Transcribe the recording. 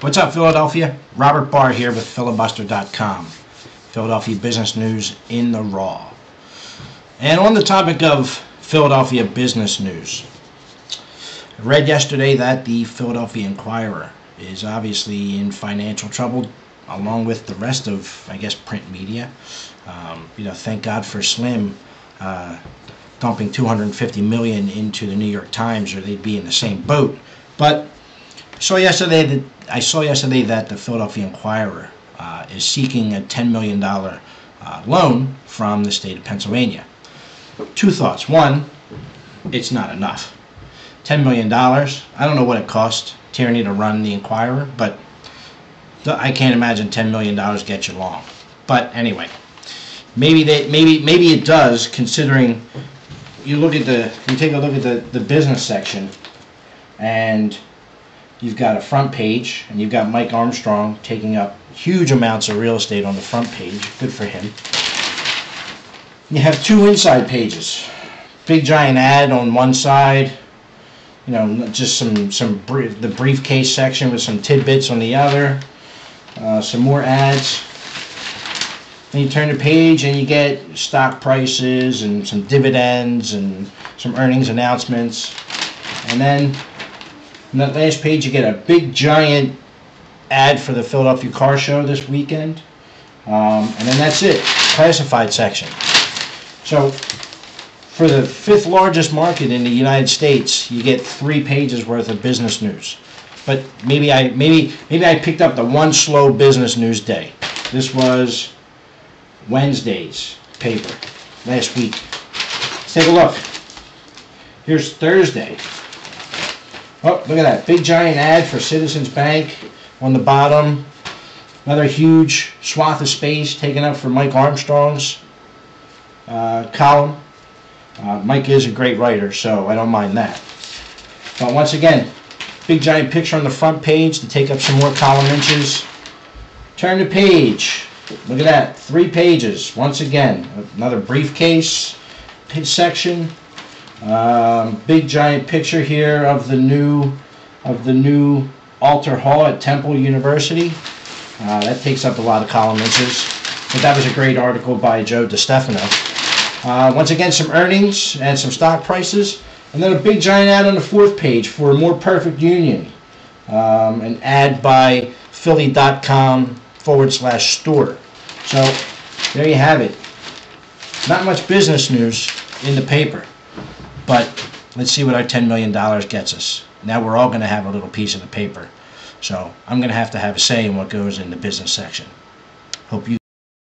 What's up, Philadelphia? Robert Barr here with PhilaBustr.com. Philadelphia business news in the raw. And on the topic of Philadelphia business news, I read yesterday that the Philadelphia Inquirer is obviously in financial trouble, along with the rest of, I guess, print media. Um, you know, thank God for Slim uh, dumping 250 million into the New York Times, or they'd be in the same boat. But saw yesterday that I saw yesterday that the Philadelphia Inquirer uh, is seeking a $10 million uh, loan from the state of Pennsylvania. Two thoughts. One, it's not enough. $10 million, I don't know what it cost Tierney to run the Inquirer, but I can't imagine $10 million gets you long. But anyway, maybe they, maybe maybe it does considering you look at the you take a look at the, the business section and you've got a front page and you've got Mike Armstrong taking up huge amounts of real estate on the front page. Good for him. You have two inside pages. Big giant ad on one side. You know, just some some brief, the briefcase section with some tidbits on the other. Uh, some more ads. Then you turn the page and you get stock prices and some dividends and some earnings announcements. And then that last page, you get a big giant ad for the Philadelphia Car Show this weekend. Um, and then that's it, classified section. So for the fifth largest market in the United States, you get three pages worth of business news. But maybe I maybe maybe I picked up the one slow business news day. This was Wednesday's paper last week. Let's take a look. Here's Thursday. Oh, look at that. Big giant ad for Citizens Bank on the bottom. Another huge swath of space taken up for Mike Armstrong's uh, column. Uh, Mike is a great writer, so I don't mind that. But once again, big giant picture on the front page to take up some more column inches. Turn the page. Look at that. Three pages. Once again, another briefcase section. Um, big giant picture here of the new of the new Alter Hall at Temple University. Uh, that takes up a lot of column inches. But that was a great article by Joe DiStefano. Uh, once again, some earnings and some stock prices. And then a big giant ad on the fourth page for a more perfect union. Um, an ad by Philly.com forward slash store. So there you have it. Not much business news in the paper. But let's see what our $10 million gets us. Now we're all going to have a little piece of the paper. So I'm going to have to have a say in what goes in the business section. Hope you